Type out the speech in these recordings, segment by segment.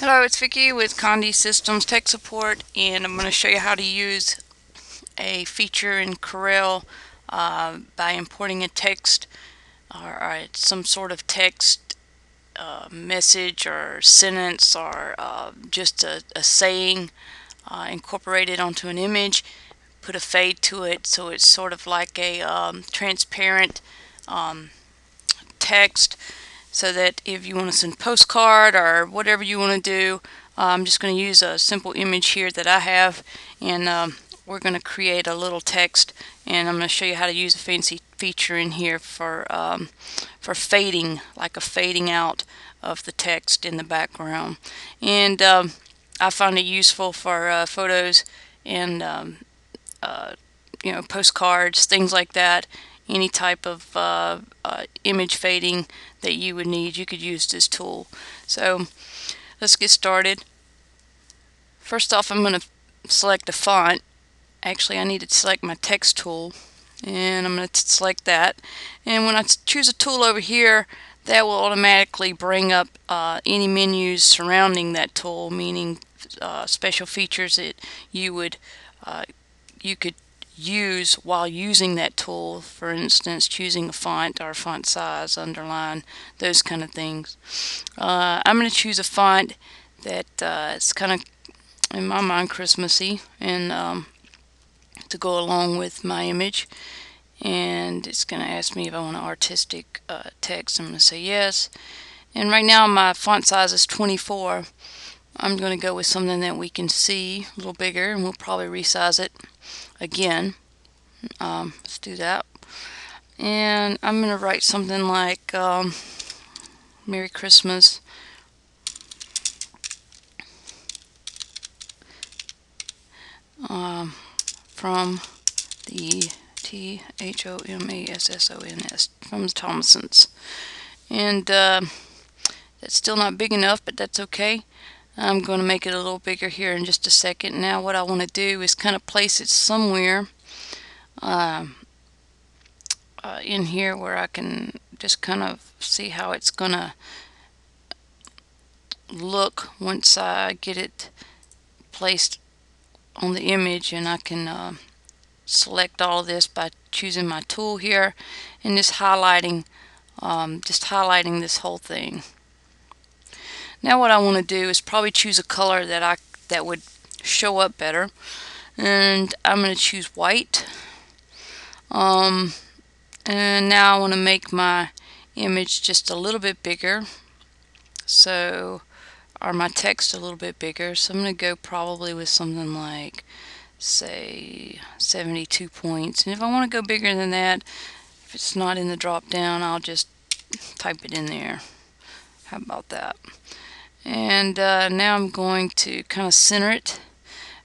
Hello, it's Vicky with Conde Systems Tech Support and I'm going to show you how to use a feature in Corel uh, by importing a text or, or some sort of text uh, message or sentence or uh, just a, a saying uh, incorporated onto an image put a fade to it so it's sort of like a um, transparent um, text so that if you want to send postcard or whatever you want to do uh, I'm just going to use a simple image here that I have and um, we're going to create a little text and I'm going to show you how to use a fancy feature in here for um, for fading like a fading out of the text in the background. And um, I find it useful for uh, photos and um, uh, you know postcards things like that any type of uh, uh, image fading that you would need you could use this tool. So let's get started. First off I'm going to select a font. Actually I need to select my text tool and I'm going to select that. And when I choose a tool over here that will automatically bring up uh, any menus surrounding that tool meaning uh, special features that you would uh, you could use while using that tool for instance choosing a font or font size underline those kind of things. Uh, I'm going to choose a font that uh, is kind of in my mind Christmassy and um, to go along with my image. And it's going to ask me if I want an artistic uh, text I'm going to say yes. And right now my font size is 24 I'm going to go with something that we can see a little bigger and we'll probably resize it again. Um, let's do that. And I'm going to write something like um, Merry Christmas. Um, from the T-H-O-M-A-S-S-O-N-S from the Thomassons. And uh, that's still not big enough, but that's okay. I'm going to make it a little bigger here in just a second. Now what I want to do is kind of place it somewhere uh, uh, in here where I can just kind of see how it's going to look once I get it placed on the image and I can uh, select all this by choosing my tool here and just highlighting um, just highlighting this whole thing. Now what I want to do is probably choose a color that I that would show up better. And I'm going to choose white. Um, and now I want to make my image just a little bit bigger. So, or my text a little bit bigger. So I'm going to go probably with something like, say, 72 points. And if I want to go bigger than that, if it's not in the drop down, I'll just type it in there. How about that? And uh, now I'm going to kind of center it.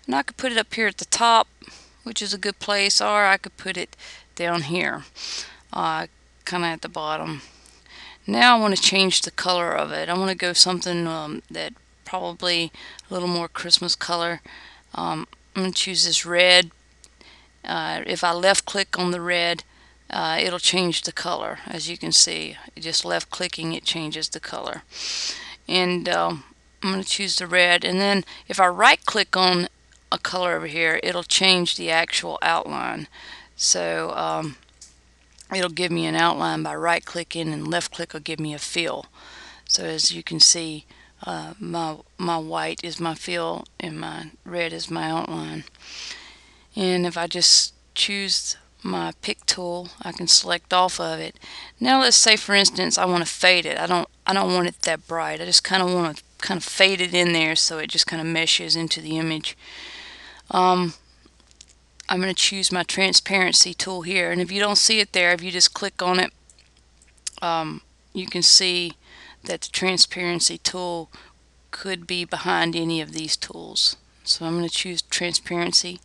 And I could put it up here at the top which is a good place or I could put it down here uh, kind of at the bottom. Now I want to change the color of it. I want to go something um, that probably a little more Christmas color. Um, I'm going to choose this red. Uh, if I left click on the red uh, it'll change the color as you can see. Just left clicking it changes the color and um, I'm going to choose the red. And then if I right click on a color over here it'll change the actual outline. So um, it'll give me an outline by right clicking and left click will give me a fill. So as you can see uh, my my white is my fill and my red is my outline. And if I just choose my pick tool I can select off of it. Now let's say for instance I want to fade it. I don't I don't want it that bright. I just kind of want to kind of fade it in there so it just kind of meshes into the image. Um, I'm going to choose my transparency tool here and if you don't see it there if you just click on it um, you can see that the transparency tool could be behind any of these tools. So I'm going to choose transparency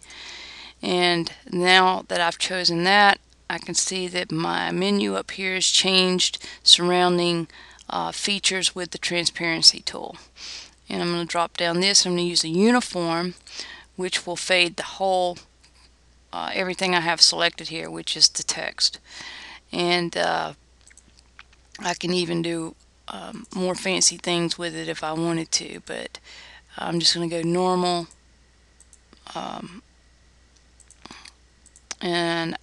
and now that I've chosen that I can see that my menu up here has changed surrounding uh, features with the transparency tool and I'm going to drop down this I'm going to use a uniform which will fade the whole uh, everything I have selected here which is the text and uh, I can even do um, more fancy things with it if I wanted to, but I'm just going to go normal. Um, and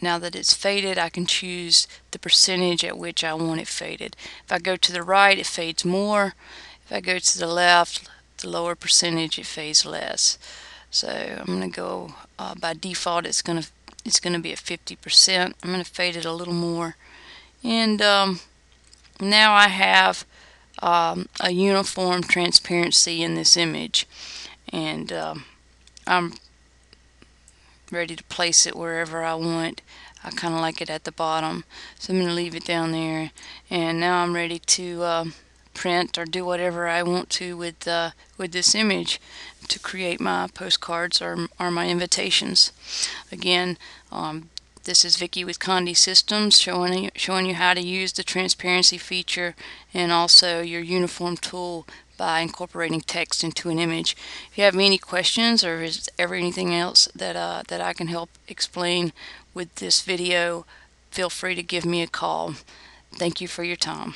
now that it's faded, I can choose the percentage at which I want it faded. If I go to the right, it fades more. If I go to the left, the lower percentage, it fades less. So I'm going to go uh, by default. It's going to it's going to be at 50%. I'm going to fade it a little more, and um, now I have um, a uniform transparency in this image, and um, I'm ready to place it wherever I want. I kind of like it at the bottom, so I'm going to leave it down there, and now I'm ready to. Uh, print or do whatever I want to with uh, with this image to create my postcards or, or my invitations. Again, um, this is Vicky with Conde Systems showing you, showing you how to use the transparency feature and also your uniform tool by incorporating text into an image. If you have any questions or is ever anything else that, uh, that I can help explain with this video, feel free to give me a call. Thank you for your time.